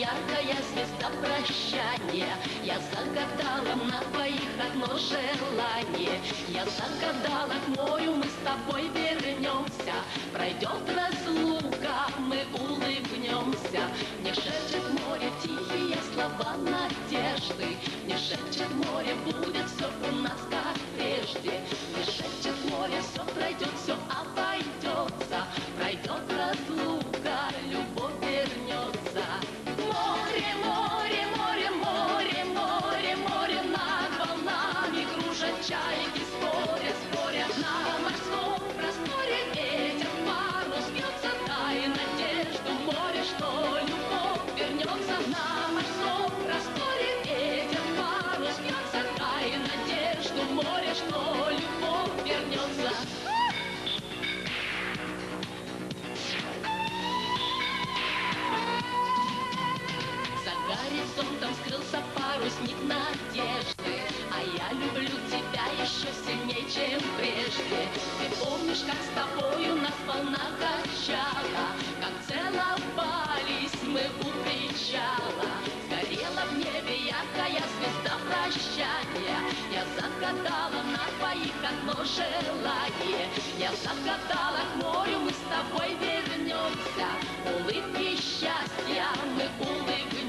яркая звезда прощания. Я загадала на твоих одно желание. Я загадала к морю, мы с тобой вернемся. Пройдет разлука, мы улыбнемся. Мне шепчет море тихие слова на парусник надежды А я люблю тебя еще сильнее, чем прежде. Ты помнишь, как с тобою нас волна качала? Как целовались мы у причала? Сгорела в небе яркая звезда прощания. Я загадала на двоих одно желание. Я загадала к морю, мы с тобой вернемся Улыбки счастья мы улыбнемся